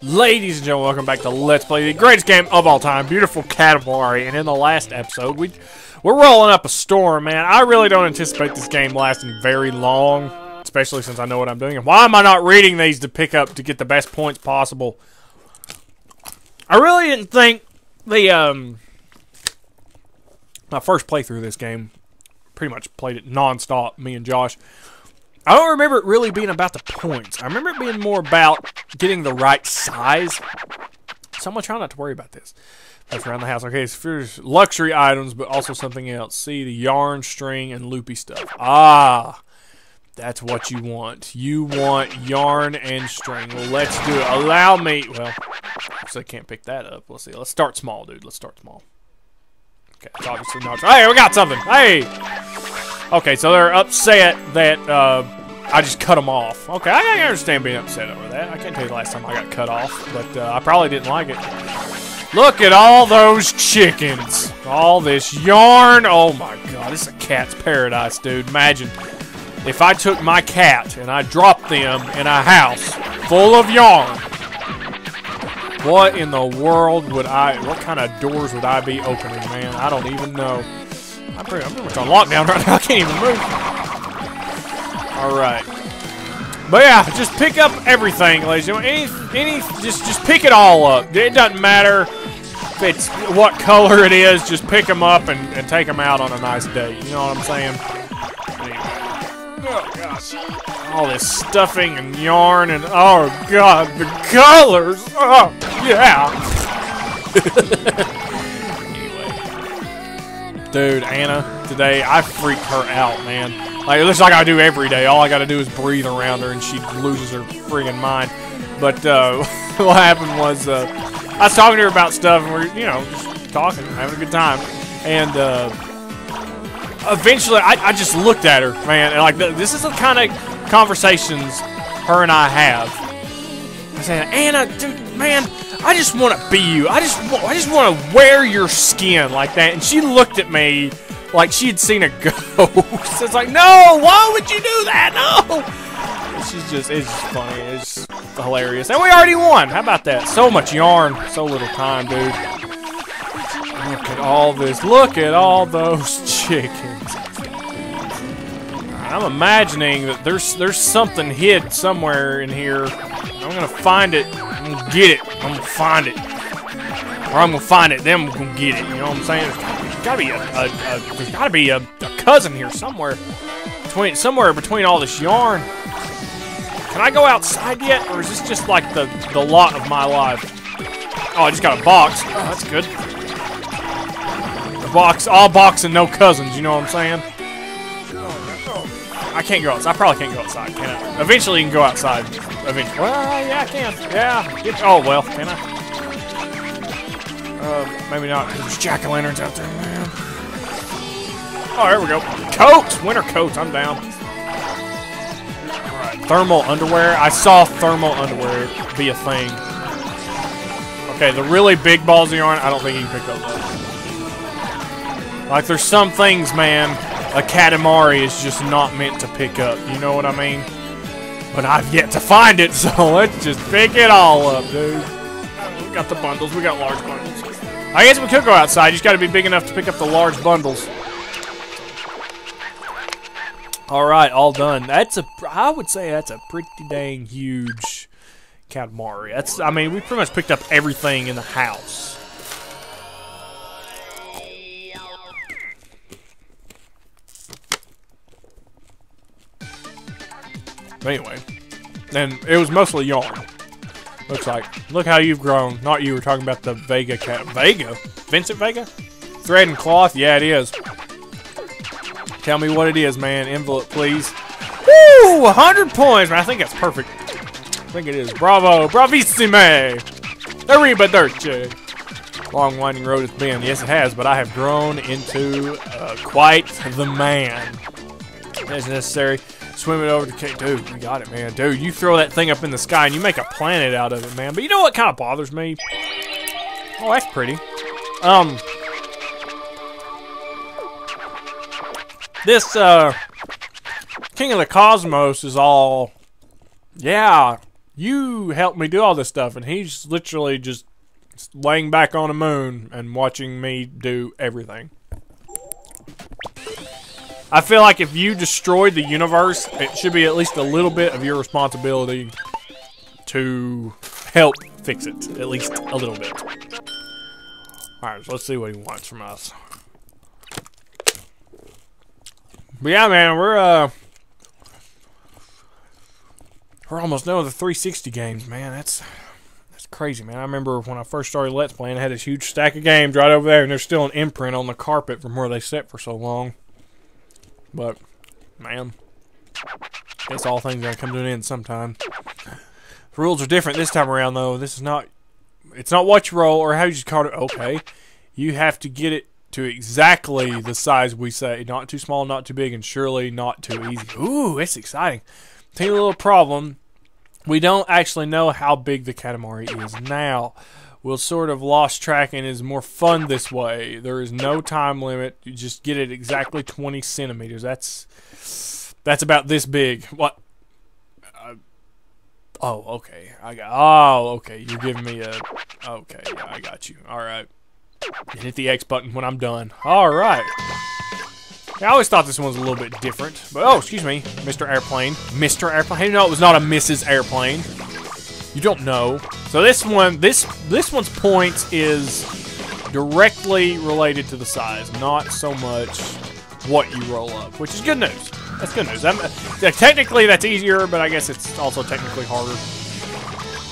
Ladies and gentlemen, welcome back to Let's Play the greatest game of all time, Beautiful Katamari. And in the last episode, we we're rolling up a storm, man. I really don't anticipate this game lasting very long, especially since I know what I'm doing. And why am I not reading these to pick up to get the best points possible? I really didn't think the um my first playthrough of this game pretty much played it non-stop, me and Josh. I don't remember it really being about the points. I remember it being more about getting the right size. So I'm gonna try not to worry about this. That's around the house. Okay, so luxury items, but also something else. See the yarn, string, and loopy stuff. Ah, that's what you want. You want yarn and string. Well, let's do it. Allow me. Well, so I can't pick that up. Let's see. Let's start small, dude. Let's start small. Okay, it's obviously not. Hey, we got something. Hey. Okay, so they're upset that uh, I just cut them off. Okay, I understand being upset over that. I can't tell you the last time I got cut off, but uh, I probably didn't like it. Look at all those chickens. All this yarn. Oh my god, this is a cat's paradise, dude. Imagine if I took my cat and I dropped them in a house full of yarn. What in the world would I, what kind of doors would I be opening, man? I don't even know. I'm pretty, I'm pretty much on lockdown right now. I can't even move. All right. But yeah, just pick up everything, ladies and gentlemen. Any, any, just, just pick it all up. It doesn't matter if it's what color it is. Just pick them up and, and take them out on a nice day. You know what I'm saying? Oh, God. All this stuffing and yarn and, oh, God, the colors. Oh, yeah. Dude, Anna, today, I freaked her out, man. Like, it looks like I do every day. All I gotta do is breathe around her and she loses her friggin' mind. But, uh, what happened was, uh, I was talking to her about stuff and we're, you know, just talking, having a good time. And, uh, eventually, I, I just looked at her, man. And like, th this is the kind of conversations her and I have. I said, Anna, dude, man, I just want to be you. I just, I just want to wear your skin like that. And she looked at me like she had seen a ghost. it's like, no, why would you do that? No. She's just, it's just funny. It's hilarious. And we already won. How about that? So much yarn, so little time, dude. Look at all this. Look at all those chickens. I'm imagining that there's there's something hid somewhere in here. I'm gonna find it. I'm gonna get it. I'm gonna find it. Or I'm gonna find it, then I'm gonna get it. You know what I'm saying? There's gotta be a, a, a there's gotta be a, a cousin here somewhere. Between somewhere between all this yarn. Can I go outside yet? Or is this just like the, the lot of my life? Oh, I just got a box. Oh, that's good. A box, all box and no cousins, you know what I'm saying? I can't go outside. I probably can't go outside, can I? Eventually you can go outside. Eventually. Well, yeah, I can. Yeah. Get, oh, well, can I? Uh, maybe not. There's jack-o'-lanterns out there, man. Oh, there we go. Coats! Winter coats. I'm down. Alright. Thermal underwear. I saw thermal underwear be a thing. Okay, the really big balls of yarn, I don't think you can pick up. Like, there's some things, man, a Katamari is just not meant to pick up. You know what I mean? But I've yet to find it, so let's just pick it all up, dude. We got the bundles. We got large bundles. I guess we could go outside. You just got to be big enough to pick up the large bundles. All right, all done. That's a. I would say that's a pretty dang huge Katamari. That's. I mean, we pretty much picked up everything in the house. Anyway, and it was mostly yarn. Looks like. Look how you've grown. Not you. We're talking about the Vega cat. Vega? Vincent Vega? Thread and cloth? Yeah, it is. Tell me what it is, man. Envelope, please. Woo! 100 points, man. I think that's perfect. I think it is. Bravo. Bravissime. Arrivederci. Long winding road it's been. Yes, it has, but I have grown into uh, quite the man. As necessary. Swim it over to Kate. Dude, you got it, man. Dude, you throw that thing up in the sky and you make a planet out of it, man. But you know what kind of bothers me? Oh, that's pretty. Um, this, uh, King of the Cosmos is all, yeah, You helped me do all this stuff, and he's literally just laying back on the moon and watching me do everything. I feel like if you destroyed the universe, it should be at least a little bit of your responsibility to help fix it. At least a little bit. Alright, so let's see what he wants from us. But yeah, man, we're, uh... We're almost done with the 360 games, man. That's that's crazy, man. I remember when I first started Let's Playing, I had this huge stack of games right over there, and there's still an imprint on the carpet from where they sat for so long. But, man, it's all things gotta come to an end sometime. The rules are different this time around, though. This is not, it's not what you roll, or how you just call it. Okay, you have to get it to exactly the size we say. Not too small, not too big, and surely not too easy. Ooh, it's exciting. A little problem. We don't actually know how big the Katamari is now. We'll sort of lost track and is more fun this way. There is no time limit. You just get it exactly 20 centimeters. That's that's about this big. What? Uh, oh, okay. I got. Oh, okay. You're giving me a. Okay, yeah, I got you. All right. hit the X button when I'm done. All right. I always thought this one was a little bit different. But, oh, excuse me, Mr. Airplane. Mr. Airplane? No, it was not a Mrs. Airplane. You don't know. So this one, this this one's point is directly related to the size, not so much what you roll up, which is good news. That's good news. yeah, technically, that's easier, but I guess it's also technically harder.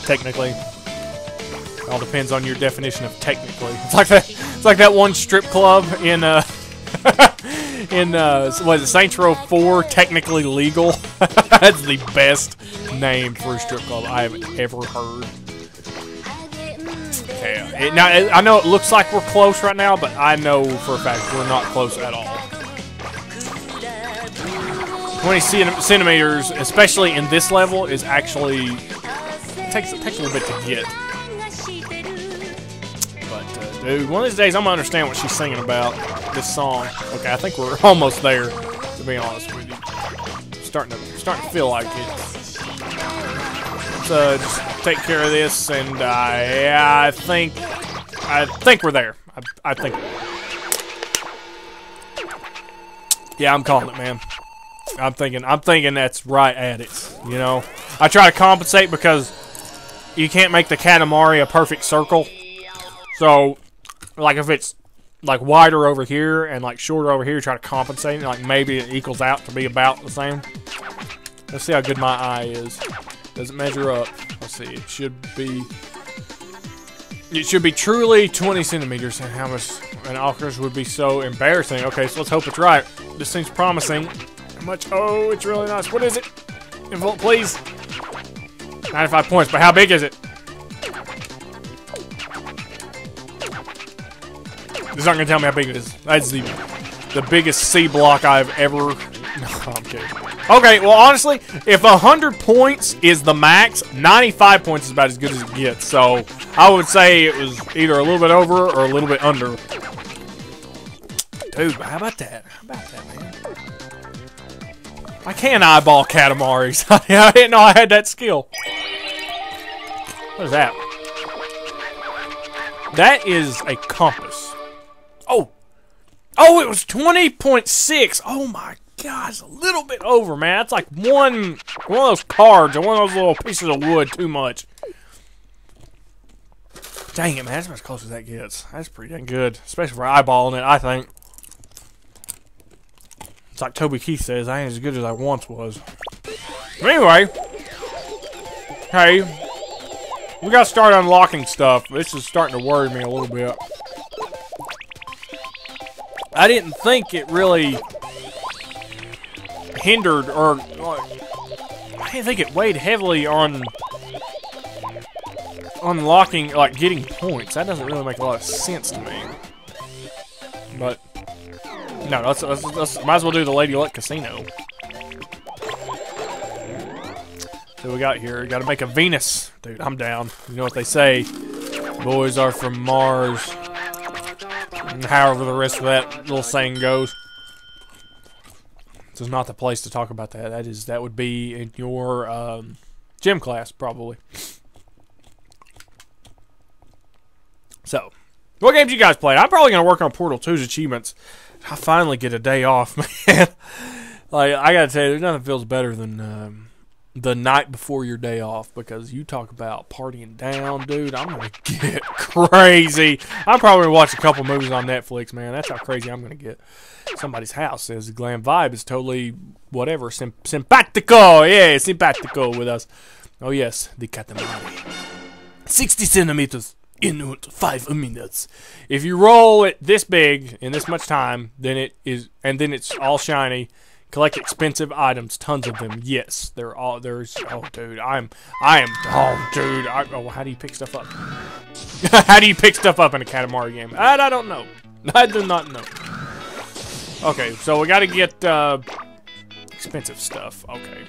Technically. It all depends on your definition of technically. It's like that. It's like that one strip club in uh, in uh, what is it, Saints Row 4, technically legal. That's the best name for a strip club I have ever heard. Okay, it, now I know it looks like we're close right now, but I know for a fact we're not close at all. 20 centimeters, especially in this level, is actually it takes it takes a little bit to get. Uh, dude, one of these days I'm gonna understand what she's singing about this song. Okay, I think we're almost there, to be honest with you. Starting to starting to feel like it. Uh, just take care of this, and I I think I think we're there. I, I think. Yeah, I'm calling it, man. I'm thinking I'm thinking that's right at it. You know, I try to compensate because you can't make the Katamari a perfect circle. So, like if it's like wider over here and like shorter over here, try to compensate. Like maybe it equals out to be about the same. Let's see how good my eye is. Does it measure up? Let's see. It should be. It should be truly 20 centimeters, and how much an Oculus would be so embarrassing. Okay, so let's hope it's right. This seems promising. How much? Oh, it's really nice. What is it? Involt, please. 95 points, but how big is it? Not gonna tell me how big it is. That's the the biggest C block I've ever. I'm kidding. Okay, well, honestly, if 100 points is the max, 95 points is about as good as it gets. So I would say it was either a little bit over or a little bit under. Dude, how about that? How about that, man? I can't eyeball Katamaris. I didn't know I had that skill. What is that? That is a compass. Oh! Oh, it was 20.6! Oh my gosh, a little bit over, man. That's like one, one of those cards or one of those little pieces of wood too much. Dang it, man. That's as close as that gets. That's pretty dang good. Especially for eyeballing it, I think. It's like Toby Keith says, I ain't as good as I once was. But anyway. Hey. We gotta start unlocking stuff. This is starting to worry me a little bit. I didn't think it really hindered or I didn't think it weighed heavily on unlocking, like getting points. That doesn't really make a lot of sense to me. But no, let's, let's, let's might as well do the Lady Luck Casino. So we got here. Got to make a Venus, dude. I'm down. You know what they say? Boys are from Mars however the rest of that little saying goes. This is not the place to talk about that. That is that would be in your um, Gym class, probably. So, what games you guys played? I'm probably gonna work on Portal 2's achievements. I finally get a day off, man. like I gotta tell you, there's nothing feels better than um, the night before your day off because you talk about partying down, dude. I'm gonna get crazy. I'm probably gonna watch a couple movies on Netflix, man. That's how crazy I'm gonna get. Somebody's house says the glam vibe is totally whatever, sim- simpatico, yeah, simpatico with us. Oh yes, the Katamari. 60 centimeters in five minutes. If you roll it this big in this much time, then it is, and then it's all shiny. Collect expensive items, tons of them. Yes, they're all there's. Oh, dude, I'm, I am. Oh, dude, I, oh, how do you pick stuff up? how do you pick stuff up in a Katamari game? I, I don't know. I do not know. Okay, so we got to get uh, expensive stuff. Okay,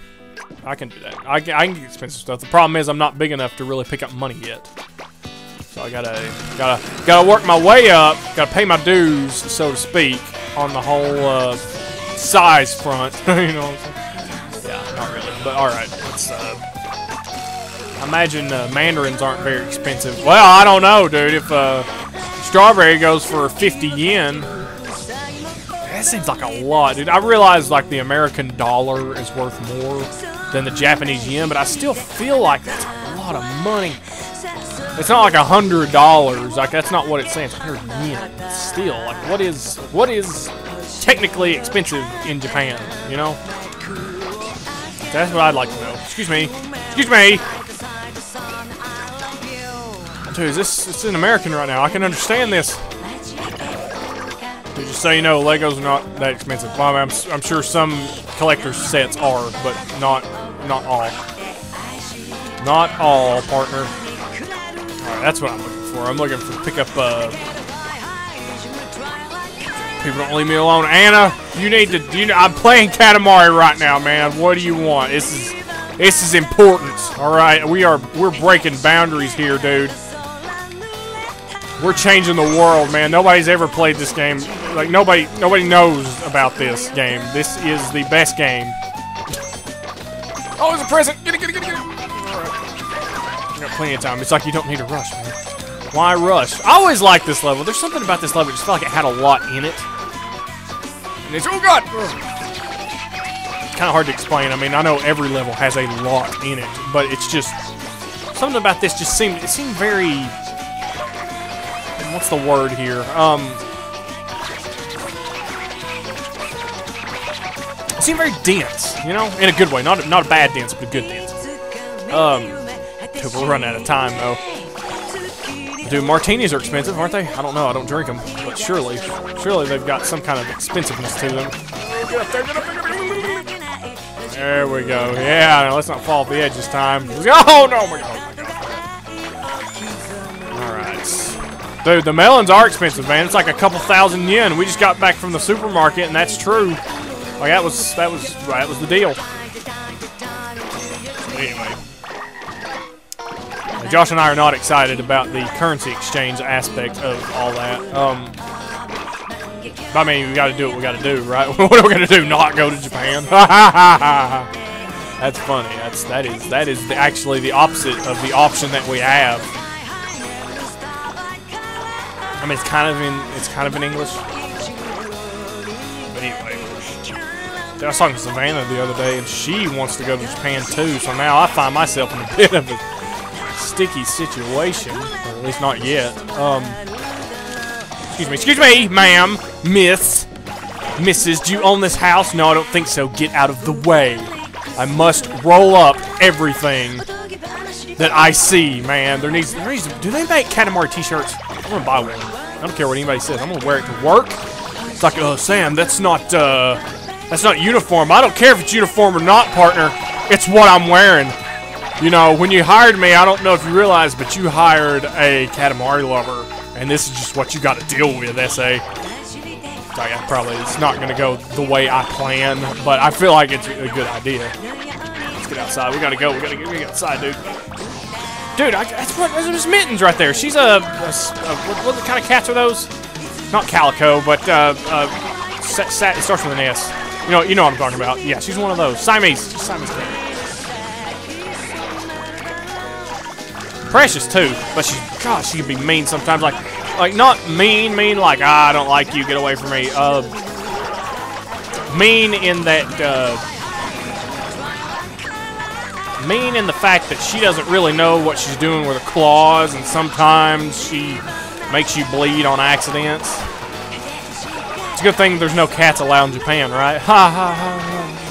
I can do that. I can, I can get expensive stuff. The problem is I'm not big enough to really pick up money yet. So I gotta, gotta, gotta work my way up. Gotta pay my dues, so to speak, on the whole uh, size front. you know? Yeah, not really. But all right, let's. Uh, imagine uh, mandarins aren't very expensive. Well, I don't know, dude. If uh, strawberry goes for 50 yen, that seems like a lot, dude. I realize like the American dollar is worth more than the Japanese yen, but I still feel like that's a lot of money. It's not like a hundred dollars. Like that's not what it's saying. It's hundred yen. Still, like what is what is technically expensive in Japan? You know. That's what I'd like to know. Excuse me. Excuse me. Dude, is this it's in American right now. I can understand this. Dude, just so you know, Legos are not that expensive. Well, I'm, I'm sure some collector's sets are, but not not all. Not all, partner. Alright, that's what I'm looking for. I'm looking for pick up, uh... People don't leave me alone. Anna, you need to... You know, I'm playing Katamari right now, man. What do you want? This is... This is important, alright? We are... We're breaking boundaries here, dude. We're changing the world, man. Nobody's ever played this game. Like, nobody... Nobody knows about this game. This is the best game. Oh, it's a present! Get it, get it, get it, get it! You got plenty of time. It's like you don't need to rush, man. Why rush? I always like this level. There's something about this level. I just felt like it had a lot in it. And it's, oh god! Kind of hard to explain. I mean, I know every level has a lot in it, but it's just something about this just seemed it seemed very. What's the word here? Um, it seemed very dense, you know, in a good way. Not not a bad dance, but a good dance. Um. We're running out of time, though. Dude, martinis are expensive, aren't they? I don't know. I don't drink them. But surely, surely they've got some kind of expensiveness to them. There we go. Yeah, let's not fall off the edge this time. Oh, no, my God. Alright. Dude, the melons are expensive, man. It's like a couple thousand yen. We just got back from the supermarket, and that's true. Like, that was, that was, that was the deal. Josh and I are not excited about the currency exchange aspect of all that. Um, I mean, we got to do what we got to do, right? what are we going to do? Not go to Japan? That's funny. That's that is that is actually the opposite of the option that we have. I mean, it's kind of in it's kind of in English. But anyway, I was talking to Savannah the other day, and she wants to go to Japan too. So now I find myself in a bit of a sticky situation, or at least not yet. Um, excuse me, excuse me, ma'am, miss, Mrs. Do you own this house? No, I don't think so. Get out of the way. I must roll up everything that I see, man. There needs, there needs do they make Katamari t-shirts? I'm gonna buy one. I don't care what anybody says. I'm gonna wear it to work. It's like, oh, Sam, that's not, uh, that's not uniform. I don't care if it's uniform or not, partner. It's what I'm wearing. You know, when you hired me, I don't know if you realize, but you hired a Katamari lover, and this is just what you got to deal with, SA. So yeah, probably it's not going to go the way I plan, but I feel like it's a good idea. Let's get outside. We got to go. We got to get outside, dude. Dude, I, that's what there's Mittens right there. She's a, a, a what, what, kind of cats are those? Not calico, but uh, uh, sat, sat, it starts with an S. You know, you know what I'm talking about. Yeah, she's one of those. Siamese. Siamese cat. Precious too, but she, God, she can be mean sometimes. Like, like not mean, mean like ah, I don't like you, get away from me. Uh, mean in that, uh, mean in the fact that she doesn't really know what she's doing with her claws, and sometimes she makes you bleed on accidents. It's a good thing there's no cats allowed in Japan, right? Ha ha ha ha.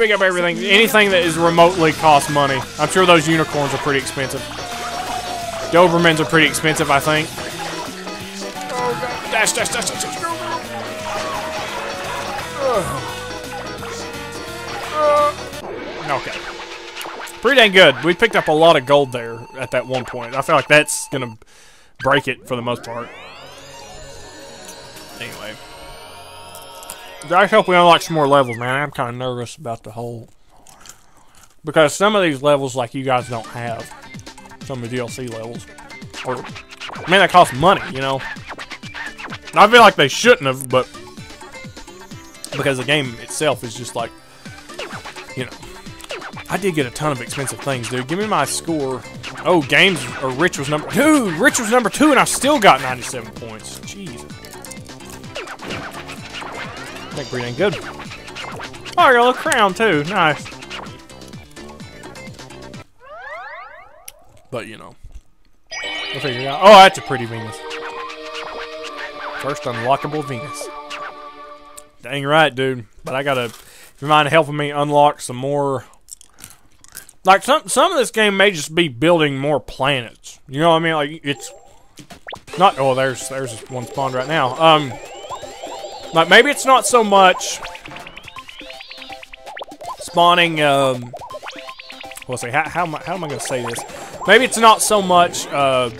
Pick up everything. Anything that is remotely cost money. I'm sure those unicorns are pretty expensive. Dobermans are pretty expensive, I think. Oh, God. Dash, dash, dash, dash, dash. Uh, uh. Okay. Pretty dang good. We picked up a lot of gold there at that one point. I feel like that's going to break it for the most part. Anyway. I hope we unlock some more levels, man. I'm kind of nervous about the whole... Because some of these levels, like, you guys don't have. Some of the DLC levels. Or, man, that costs money, you know? I feel like they shouldn't have, but... Because the game itself is just like... You know... I did get a ton of expensive things, dude. Give me my score. Oh, games or Rich was number dude. Rich was number two, and I still got 97 points. Jeez. I think pretty dang good. Oh, I got a little crown too. Nice. But you know, we'll figure it out. Oh, that's a pretty Venus. First unlockable Venus. Dang right, dude. But I gotta. If you mind helping me unlock some more like some some of this game may just be building more planets. You know what I mean? Like it's not. Oh, there's there's one spawned right now. Um, like maybe it's not so much spawning. Um, let's see. How how am I, how am I gonna say this? Maybe it's not so much. Uh,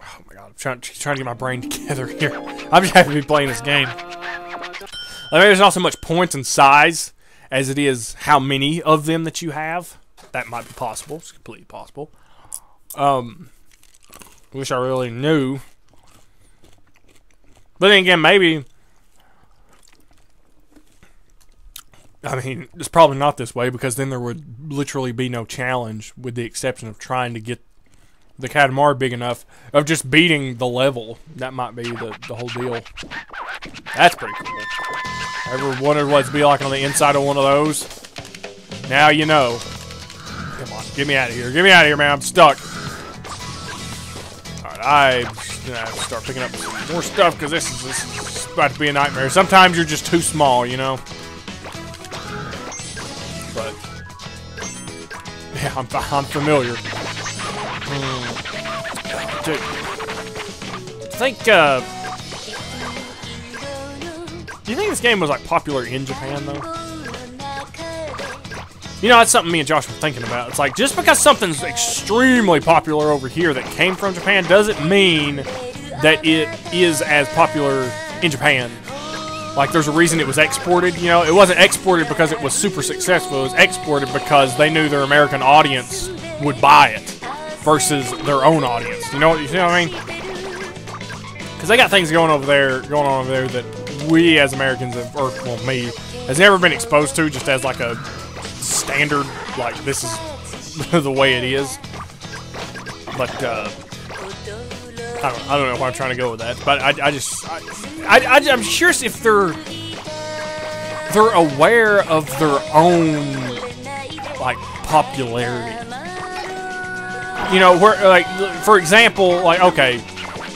oh my god, I'm trying trying to get my brain together here. I'm just happy to be playing this game. Like maybe there's not so much points and size as it is how many of them that you have. That might be possible. It's completely possible. Um, wish I really knew. But then again, maybe. I mean, it's probably not this way because then there would literally be no challenge, with the exception of trying to get the Katamari big enough of just beating the level. That might be the, the whole deal. That's pretty cool. Ever wondered what it'd be like on the inside of one of those? Now you know. Come on, get me out of here. Get me out of here, man. I'm stuck. I'm gonna start picking up more stuff because this is, this is about to be a nightmare. Sometimes you're just too small, you know? But, yeah, I'm, I'm familiar. Hmm. Dude, I think, uh, do you think this game was like popular in Japan though? You know, that's something me and Josh were thinking about. It's like, just because something's extremely popular over here that came from Japan doesn't mean that it is as popular in Japan. Like, there's a reason it was exported, you know? It wasn't exported because it was super successful. It was exported because they knew their American audience would buy it versus their own audience. You know what, you know what I mean? Because they got things going over there, going on over there that we as Americans have, or well, me, has never been exposed to just as like a standard, like this is the way it is. But uh, I don't, I don't know where I'm trying to go with that. But I, I just, I, I, I'm curious if they're they're aware of their own like popularity. You know, where like for example, like okay,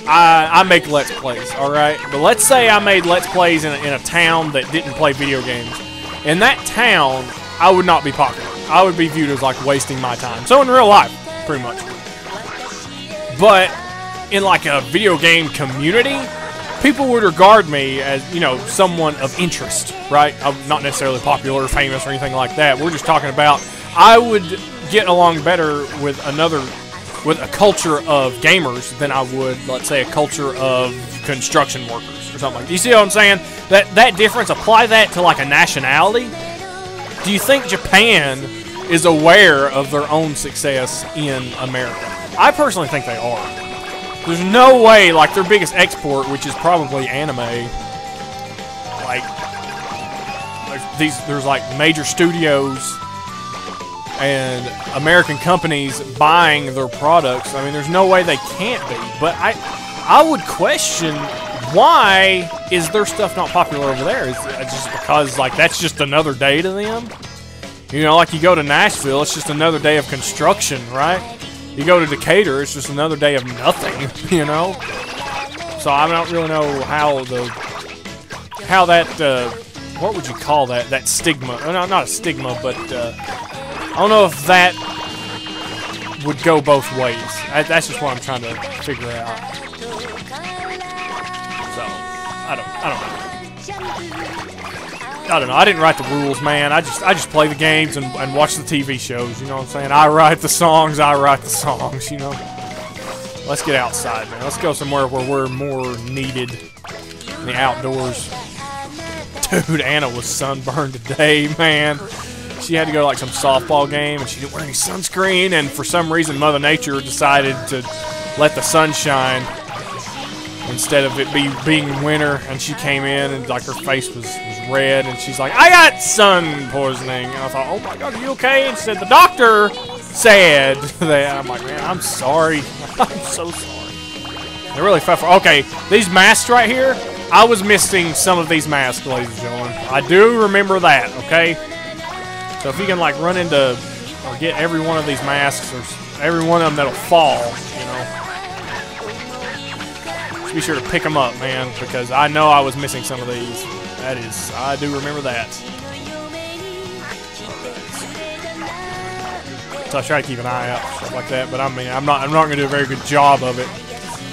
I, I make Let's Plays, alright? But let's say I made Let's Plays in a, in a town that didn't play video games. In that town, I would not be popular. I would be viewed as, like, wasting my time. So in real life, pretty much. But in, like, a video game community, people would regard me as, you know, someone of interest, right? I'm not necessarily popular or famous or anything like that. We're just talking about I would get along better with another with a culture of gamers than I would, let's say, a culture of construction workers or something like that. You see what I'm saying? That that difference, apply that to like a nationality. Do you think Japan is aware of their own success in America? I personally think they are. There's no way, like their biggest export, which is probably anime, like there's these there's like major studios and American companies buying their products. I mean, there's no way they can't be. But I I would question why is their stuff not popular over there? Is it just because like that's just another day to them? You know, like you go to Nashville, it's just another day of construction, right? You go to Decatur, it's just another day of nothing, you know? So I don't really know how the how that uh, what would you call that that stigma? Uh, no, not a stigma, but uh, I don't know if that would go both ways. I, that's just what I'm trying to figure out. I don't I don't know. I don't know. I didn't write the rules, man. I just I just play the games and, and watch the TV shows. You know what I'm saying? I write the songs. I write the songs. You know. Let's get outside, man. Let's go somewhere where we're more needed in the outdoors. Dude, Anna was sunburned today, man. She had to go to like some softball game and she didn't wear any sunscreen and for some reason Mother Nature decided to let the sun shine instead of it be being winter and she came in and like her face was, was red and she's like, I got sun poisoning and I thought, Oh my god, are you okay? And she said the doctor said that I'm like, man, I'm sorry. I'm so sorry. they're really for okay, these masks right here, I was missing some of these masks, ladies and gentlemen. I do remember that, okay? So if you can like run into or get every one of these masks or every one of them that'll fall, be sure to pick them up, man, because I know I was missing some of these. That is, I do remember that. So I try to keep an eye out stuff like that, but I mean, I'm not, I'm not going to do a very good job of it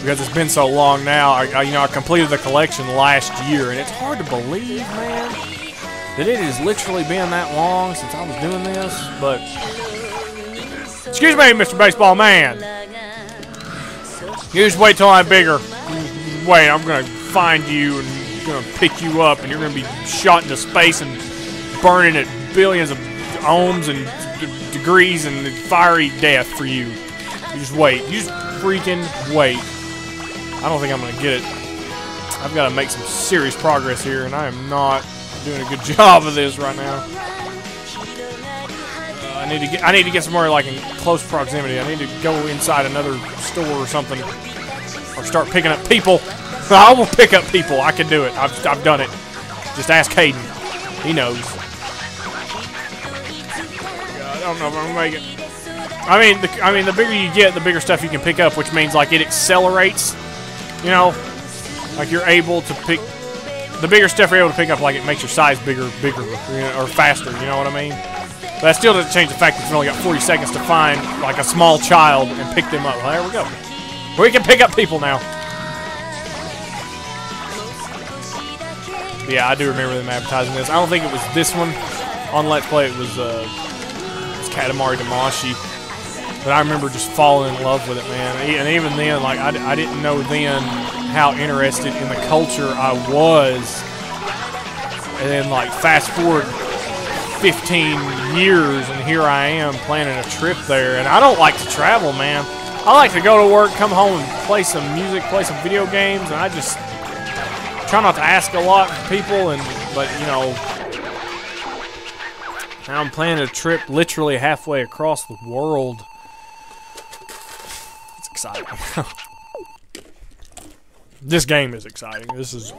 because it's been so long now. I, I, you know, I completed the collection last year, and it's hard to believe, man, that it has literally been that long since I was doing this. But excuse me, Mr. Baseball Man. You just wait till I'm bigger. Wait, I'm gonna find you and gonna pick you up, and you're gonna be shot into space and burning at billions of ohms and degrees and fiery death for you. You just wait. You just freaking wait. I don't think I'm to get it. I've got to make some serious progress here, and I am not doing a good job of this right now. Uh, I need to get I need to get somewhere like in close proximity. I need to go inside another store or something, or start picking up people. I will pick up people. I can do it. I've I've done it. Just ask Caden. He knows. I don't know if I'm gonna make it. I mean, the, I mean, the bigger you get, the bigger stuff you can pick up, which means like it accelerates you know, like you're able to pick the bigger stuff you're able to pick up, like it makes your size bigger, bigger, you know, or faster. You know what I mean? But that still doesn't change the fact that you've only got 40 seconds to find like a small child and pick them up. Well, there we go. We can pick up people now. Yeah, I do remember them advertising this. I don't think it was this one on Let's Play. It was uh, it was Katamari Damacy. But I remember just falling in love with it, man. And even then, like, I, I didn't know then how interested in the culture I was. And then, like, fast forward 15 years, and here I am planning a trip there. And I don't like to travel, man. I like to go to work, come home, and play some music, play some video games, and I just try not to ask a lot from people. And but you know, now I'm planning a trip literally halfway across the world It's exciting. this game is exciting. This is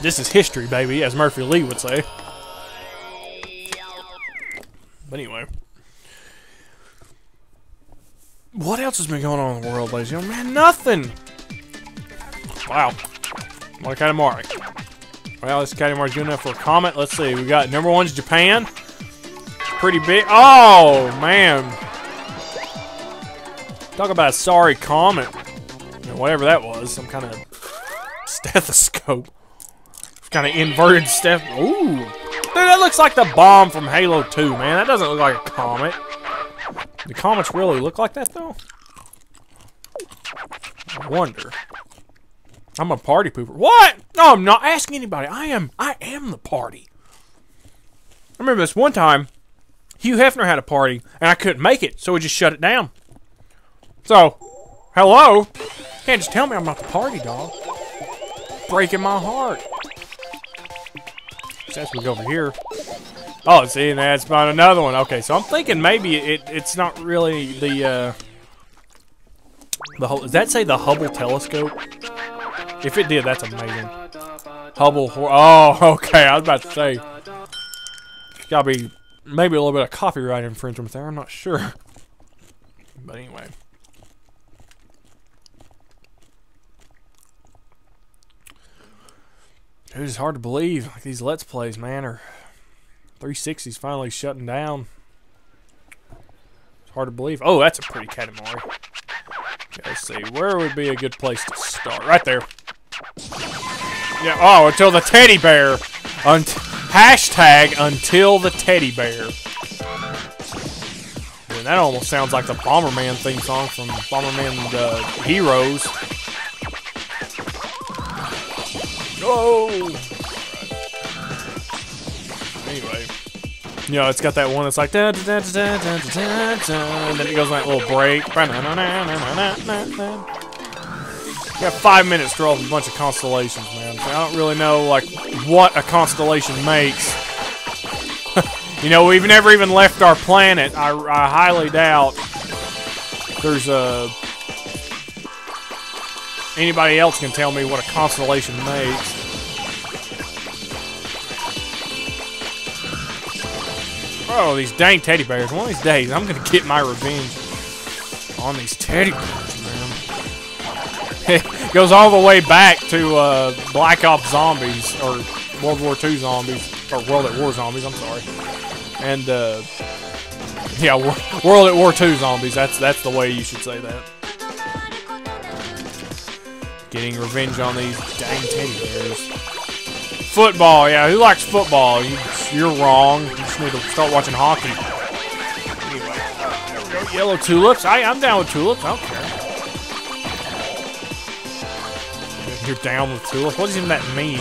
this is history, baby, as Murphy Lee would say. But anyway. What else has been going on in the world, ladies and gentlemen? Man, nothing! Wow. What kind of mark? Well, this Katamari's good enough for a comment. Let's see. We got number one's Japan. Pretty big. Oh, man. Talk about a sorry comment. Know, whatever that was. Some kind of stethoscope. Kind of inverted steth. Ooh. Dude, that looks like the bomb from Halo 2, man. That doesn't look like a comet. Do comets really look like that, though? I wonder. I'm a party pooper. What? No, I'm not asking anybody. I am. I am the party. I remember this one time. Hugh Hefner had a party, and I couldn't make it, so we just shut it down. So, hello? Can't just tell me I'm not the party dog. Breaking my heart. success. We go over here. Oh, see, and that's about another one. Okay, so I'm thinking maybe it, it's not really the, uh, the whole, does that say the Hubble telescope? If it did, that's amazing. Hubble, oh, okay, I was about to say. Gotta be maybe a little bit of copyright infringement there, I'm not sure. But anyway. Dude, it's hard to believe. Like these Let's Plays, man, are 360's finally shutting down. It's hard to believe. Oh, that's a pretty Katamari. Okay, let's see. Where would be a good place to start? Right there. Yeah, oh, until the teddy bear. Unt hashtag until the teddy bear. And that almost sounds like the Bomberman theme song from Bomberman uh, Heroes. Oh! Anyway. You know, it's got that one that's like da da da da da da da and then it goes on that little break. Got five minutes to draw a bunch of constellations, man. I don't really know like what a constellation makes. you know, we've never even left our planet. I, I highly doubt there's a anybody else can tell me what a constellation makes. Oh, these dang teddy bears. One of these days, I'm going to get my revenge on these teddy bears, goes all the way back to uh, Black Ops Zombies, or World War II Zombies, or World at War Zombies, I'm sorry. And, uh, yeah, World at War II Zombies, that's, that's the way you should say that. Getting revenge on these dang teddy bears. Football, yeah, who likes football? You, you're wrong. You just need to start watching hockey. Anyway. Yellow tulips. I, I'm down with tulips. I don't care. You're down with tulips? What does even that mean?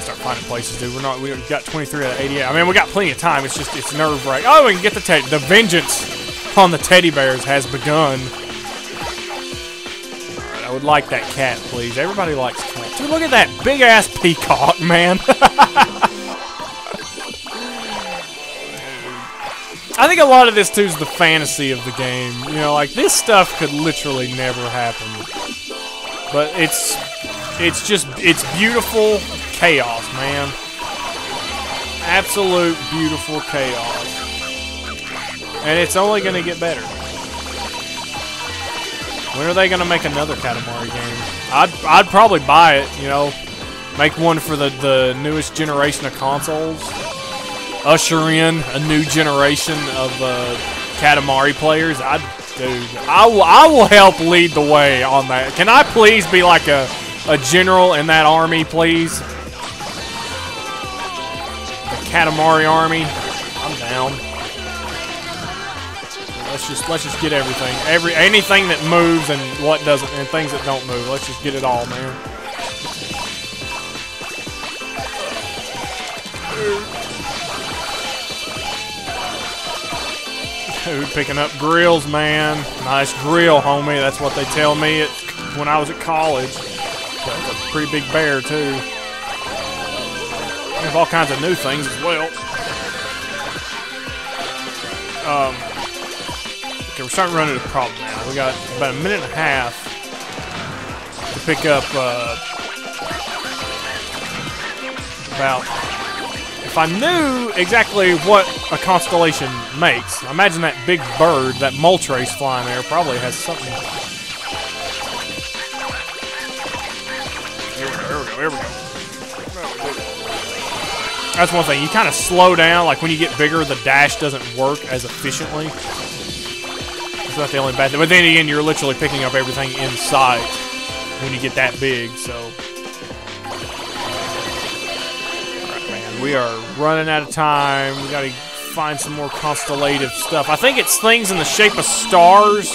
Start finding places, dude. We're not. We got 23 out of 88. I mean, we got plenty of time. It's just it's nerve wracking. Oh, we can get the teddy. The vengeance on the teddy bears has begun I would like that cat, please. Everybody likes cats. Dude, look at that big ass peacock, man. I think a lot of this too is the fantasy of the game. You know, like this stuff could literally never happen. But it's it's just it's beautiful chaos, man. Absolute beautiful chaos. And it's only going to get better. When are they gonna make another Katamari game? I'd I'd probably buy it. You know, make one for the the newest generation of consoles. Usher in a new generation of uh, Katamari players. I dude, I will I will help lead the way on that. Can I please be like a a general in that army, please? The Katamari army. I'm down. Let's just let's just get everything. Every anything that moves and what doesn't and things that don't move. Let's just get it all, man. Picking up grills, man. Nice grill, homie. That's what they tell me it when I was at college. That's a pretty big bear too. We have all kinds of new things as well. Um, Okay, we're starting to run into a problem now. We got about a minute and a half to pick up uh, about. If I knew exactly what a constellation makes, imagine that big bird, that Moltres flying there, probably has something. Here we go, here we go, here we go. That's one thing. You kind of slow down. Like when you get bigger, the dash doesn't work as efficiently. That's not the only bad thing. But then again, you're literally picking up everything in sight when you get that big, so. We are running out of time. We gotta find some more constellative stuff. I think it's things in the shape of stars.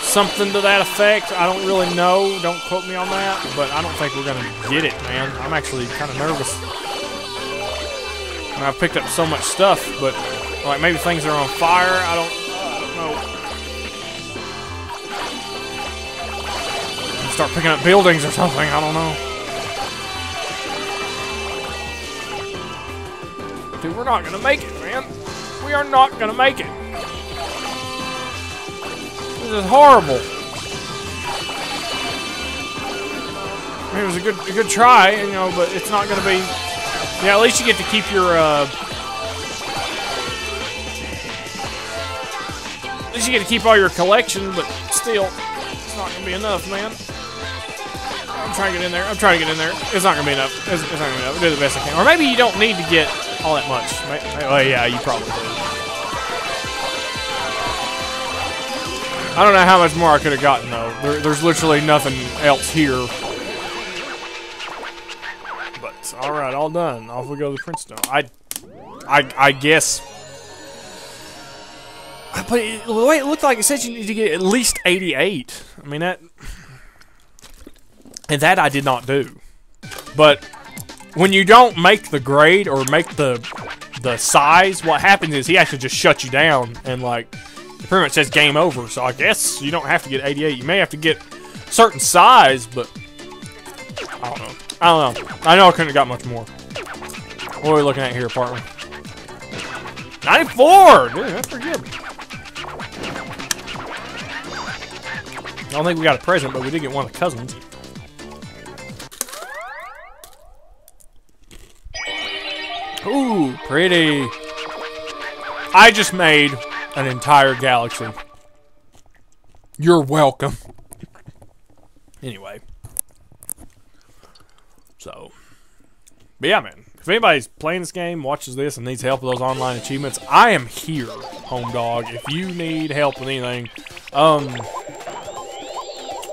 Something to that effect. I don't really know. Don't quote me on that. But I don't think we're gonna get it, man. I'm actually kind of nervous. I've picked up so much stuff, but like maybe things are on fire. I don't, I don't know. start picking up buildings or something. I don't know. To. We're not gonna make it, man. We are not gonna make it. This is horrible. I mean, it was a good, a good try, you know, but it's not gonna be. Yeah, at least you get to keep your. Uh, at least you get to keep all your collection, but still, it's not gonna be enough, man. I'm trying to get in there. I'm trying to get in there. It's not gonna be enough. It's, it's not gonna be enough. I'll do the best I can. Or maybe you don't need to get all that much. Oh yeah, you probably. I don't know how much more I could have gotten though. There, there's literally nothing else here. But all right, all done. Off we go to Princeton. I, I, I guess. But it, the way it looked like, it said you need to get at least 88. I mean that. And that I did not do. But when you don't make the grade or make the the size, what happens is he actually just shuts you down and like pretty much says game over. So I guess you don't have to get 88. You may have to get certain size, but I don't know. I don't know. I know I couldn't have got much more. What are we looking at here, partner? 94! Dude, that's pretty good. I don't think we got a present, but we did get one of the cousins. Ooh, pretty. I just made an entire galaxy. You're welcome. anyway. So. But yeah, man. If anybody's playing this game, watches this, and needs help with those online achievements, I am here, home dog. If you need help with anything, um,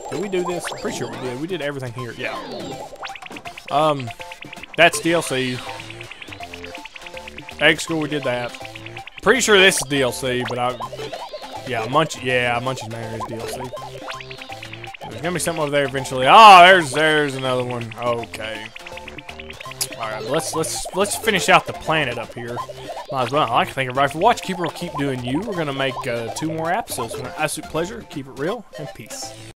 did we do this? I'm pretty sure we did. We did everything here. Yeah. Um, that's DLC. Egg School, we did that. Pretty sure this is DLC, but I... Yeah, Munch... Yeah, Munchie's Manor is DLC. There's gonna be something over there eventually. Oh, there's there's another one. Okay. Alright, let's let's let's finish out the planet up here. Might as well. I like thank everybody for watching. Keeper will keep doing you. We're gonna make uh, two more episodes. It's an absolute pleasure. Keep it real and peace.